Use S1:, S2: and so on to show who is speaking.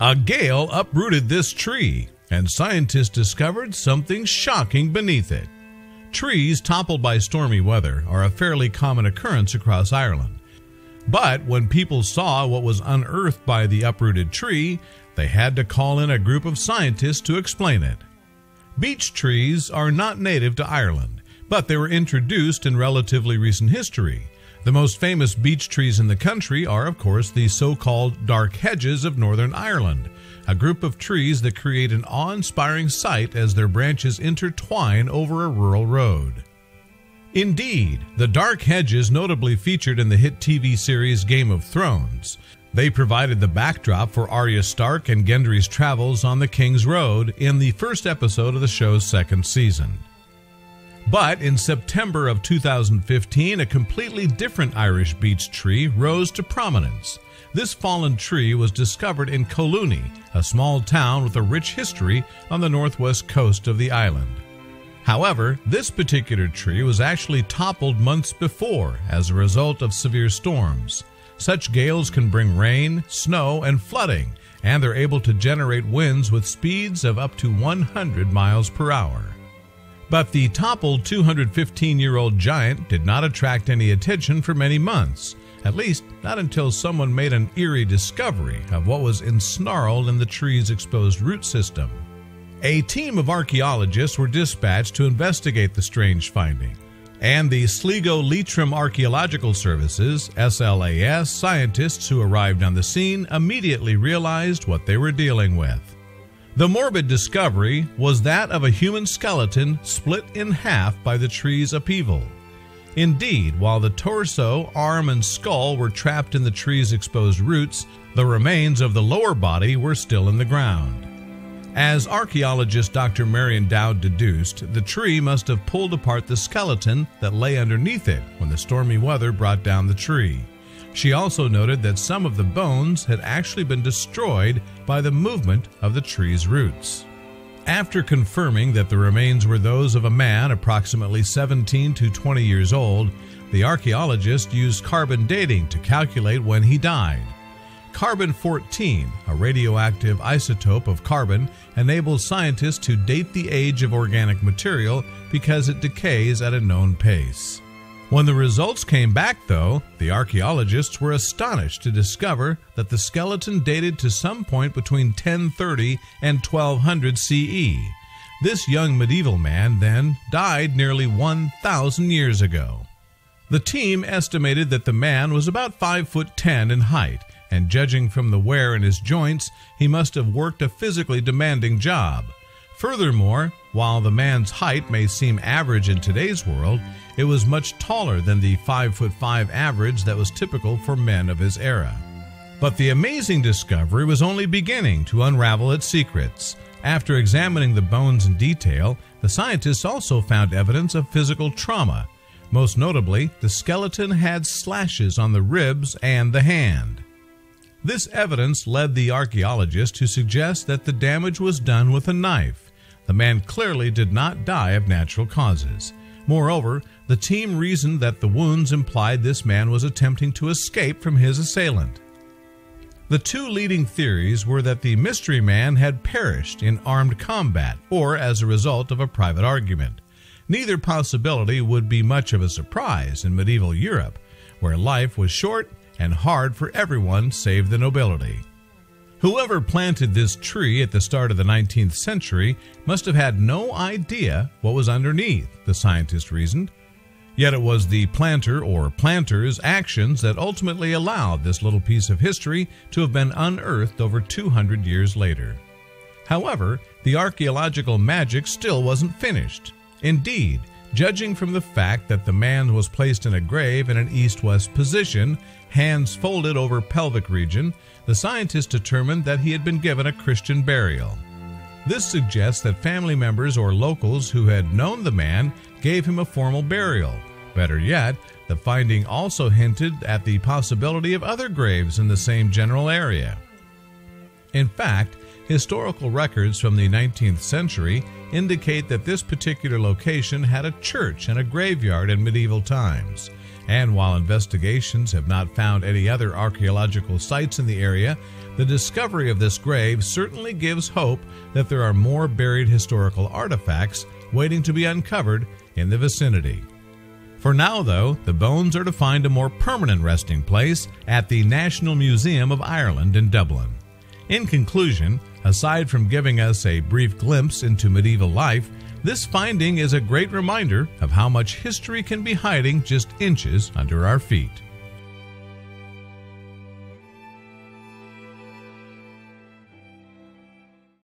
S1: A gale uprooted this tree, and scientists discovered something shocking beneath it. Trees toppled by stormy weather are a fairly common occurrence across Ireland. But when people saw what was unearthed by the uprooted tree, they had to call in a group of scientists to explain it. Beech trees are not native to Ireland, but they were introduced in relatively recent history. The most famous beech trees in the country are, of course, the so called dark hedges of Northern Ireland, a group of trees that create an awe inspiring sight as their branches intertwine over a rural road. Indeed, the dark hedges notably featured in the hit TV series Game of Thrones. They provided the backdrop for Arya Stark and Gendry's travels on the King's Road in the first episode of the show's second season. But in September of 2015, a completely different Irish beech tree rose to prominence. This fallen tree was discovered in Collooney, a small town with a rich history on the northwest coast of the island. However, this particular tree was actually toppled months before as a result of severe storms. Such gales can bring rain, snow, and flooding, and they're able to generate winds with speeds of up to 100 miles per hour. But the toppled 215 year old giant did not attract any attention for many months, at least not until someone made an eerie discovery of what was ensnarled in the tree's exposed root system. A team of archaeologists were dispatched to investigate the strange finding, and the Sligo Leitrim Archaeological Services, SLAS, scientists who arrived on the scene immediately realized what they were dealing with. The morbid discovery was that of a human skeleton split in half by the tree's upheaval. Indeed, while the torso, arm, and skull were trapped in the tree's exposed roots, the remains of the lower body were still in the ground. As archaeologist Dr. Marion Dowd deduced, the tree must have pulled apart the skeleton that lay underneath it when the stormy weather brought down the tree. She also noted that some of the bones had actually been destroyed by the movement of the tree's roots. After confirming that the remains were those of a man approximately 17 to 20 years old, the archaeologist used carbon dating to calculate when he died. Carbon 14, a radioactive isotope of carbon, enables scientists to date the age of organic material because it decays at a known pace. When the results came back, though, the archaeologists were astonished to discover that the skeleton dated to some point between 1030 and 1200 CE. This young medieval man, then, died nearly 1,000 years ago. The team estimated that the man was about 5 foot 10 in height, and judging from the wear in his joints, he must have worked a physically demanding job. Furthermore, while the man's height may seem average in today's world, it was much taller than the 5 foot 5 average that was typical for men of his era. But the amazing discovery was only beginning to unravel its secrets. After examining the bones in detail, the scientists also found evidence of physical trauma. Most notably, the skeleton had slashes on the ribs and the hand. This evidence led the archaeologist to suggest that the damage was done with a knife. The man clearly did not die of natural causes. Moreover, the team reasoned that the wounds implied this man was attempting to escape from his assailant. The two leading theories were that the mystery man had perished in armed combat or as a result of a private argument. Neither possibility would be much of a surprise in medieval Europe, where life was short and hard for everyone save the nobility. Whoever planted this tree at the start of the 19th century must have had no idea what was underneath, the scientist reasoned. Yet it was the planter or planters' actions that ultimately allowed this little piece of history to have been unearthed over 200 years later. However, the archaeological magic still wasn't finished. Indeed, judging from the fact that the man was placed in a grave in an east west position, hands folded over pelvic region, the scientists determined that he had been given a Christian burial. This suggests that family members or locals who had known the man gave him a formal burial. Better yet, the finding also hinted at the possibility of other graves in the same general area. In fact, Historical records from the 19th century indicate that this particular location had a church and a graveyard in medieval times. And while investigations have not found any other archaeological sites in the area, the discovery of this grave certainly gives hope that there are more buried historical artifacts waiting to be uncovered in the vicinity. For now, though, the bones are to find a more permanent resting place at the National Museum of Ireland in Dublin. In conclusion, aside from giving us a brief glimpse into medieval life, this finding is a great reminder of how much history can be hiding just inches under our feet.